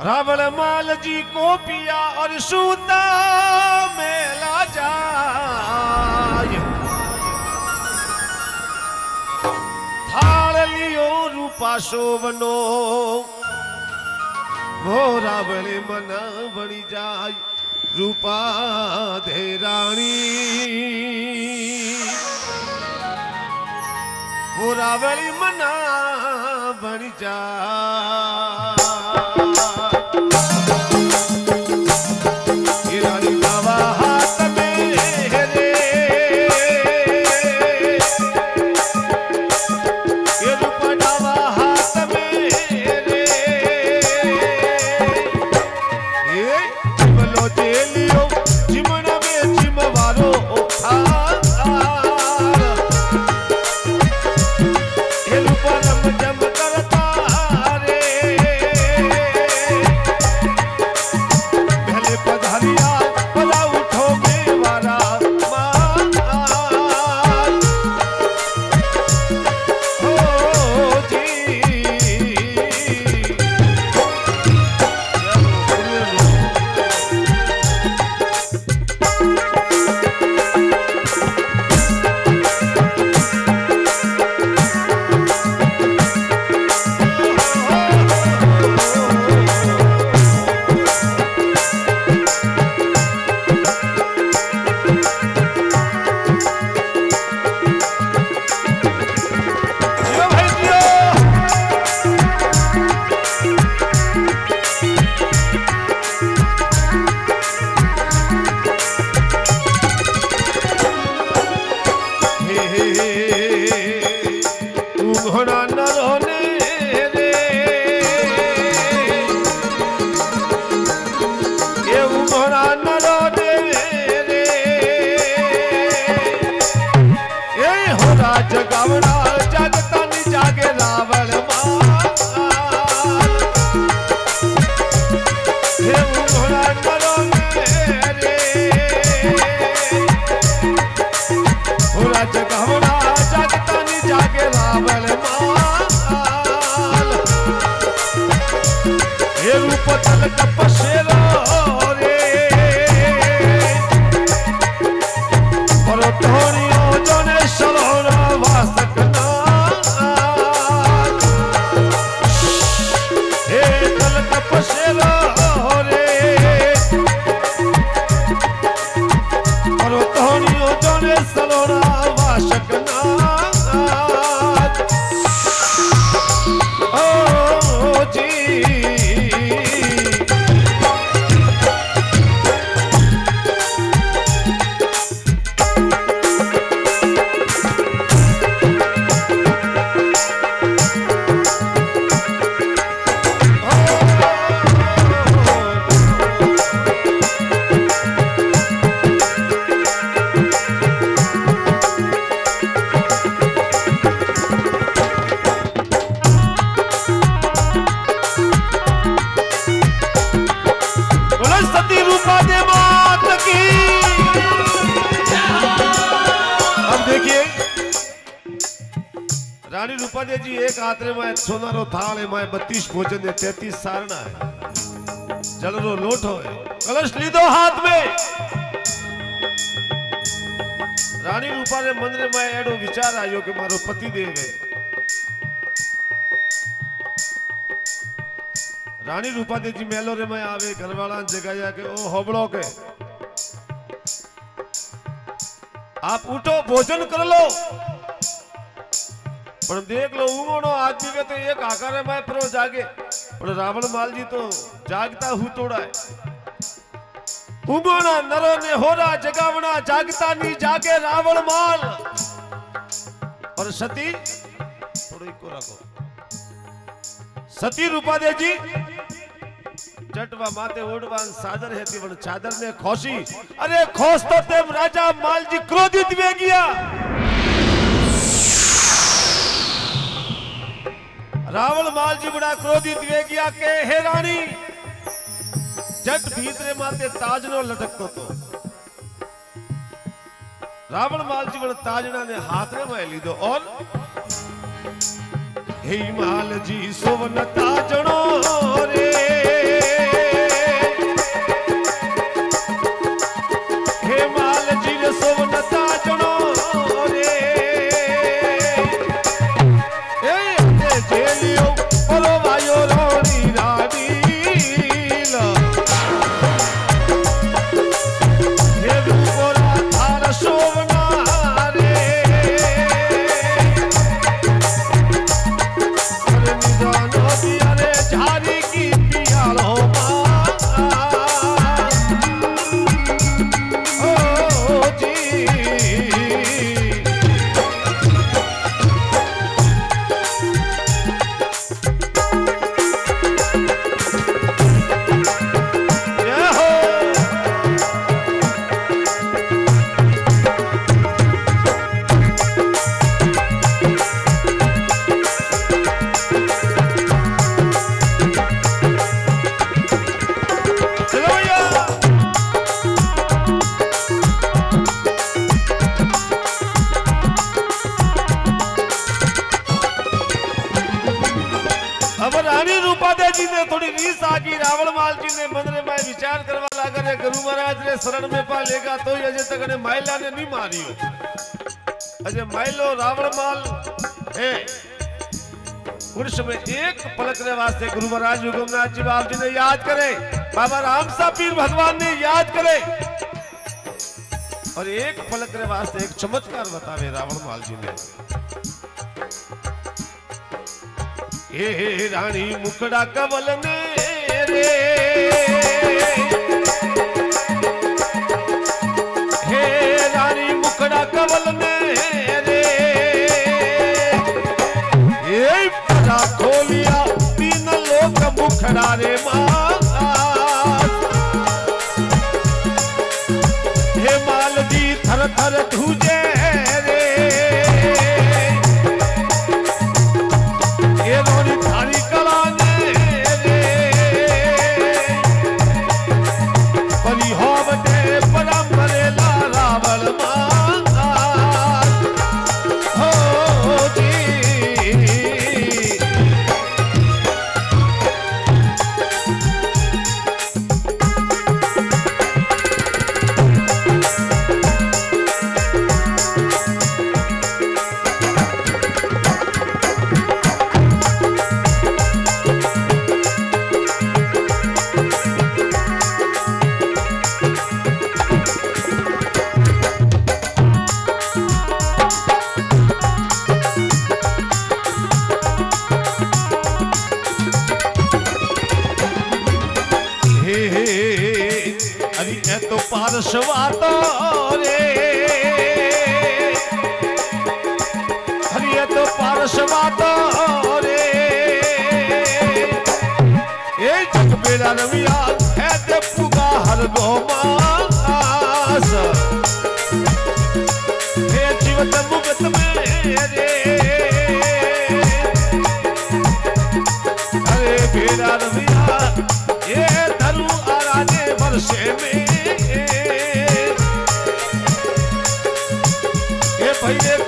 रावण माल जी को पिया और सूता मेला जाय थाल लियो रूपा शोभनो। वो रावण मना बनी जाय रूपा धे रानी। वो रावण मना बनी जाय रानी रूपाजे जी, एक आतरे में सोना रो थाल है मैं बत्तीस भोजन है, तैतीस सारना है। जल रो लोट हो कलश ली दो हाथ में। रानी रूपा ने मंदिर में एडो विचार आयो कि मारो पति दे गए रानी रूपा दे जी मेलो रे मैं आवे, घरवाला जगाया के, ओ होबड़ो के, आप उठो, भोजन कर लो। પણ દેખ લો ઊંઘોનો આદમી કે તો એક આકારે માં પ્રો જાગે પણ રાવણ માલજી તો જાગતા હું તોડાય ઊંઘોના નરો ને હોરા જગાવણા જાગતા ની જાગે રાવણ માલ और सती थोड़ी को रखो સતી રૂપાદેજી જટવા માતે ઓડવાન સાદર હેતી પણ ચાદર ને ખોસી અરે ખોસ તો તેમ રાજા માલજી ક્રોધિત વે ગયા रावण माल जी बड़ा क्रोधित वे के हे रानी, जट भीतरे माते ताज नो लटकतो तो। रावण माल जी बड़ा ताजना ने हाथ रे में लीधो। और हे माल जी सुवन ताजणो रे। रावण माल जी ने मन में विचार करवा लगा रे गुरु महाराज ने शरण में पा लेगा तो ही अजय तक ने माइला ने नहीं हो। अजय माइलो रावण माल है। उस समय एक पलकने वास्ते गुरु महाराज हुकुमनाथ जी बाप जी ने याद करे। बाबा राम सा पीर भगवान ने याद करे। और एक पलकने वास्ते एक चमत्कार बतावे रावण माल जी ने हे रानी मुकड़ा कवल ने रे kalma पारसवा तो रे। अरे ये तो पारसवा तो रे। ये जग बेला रविया, है ते पुगा हर गो ये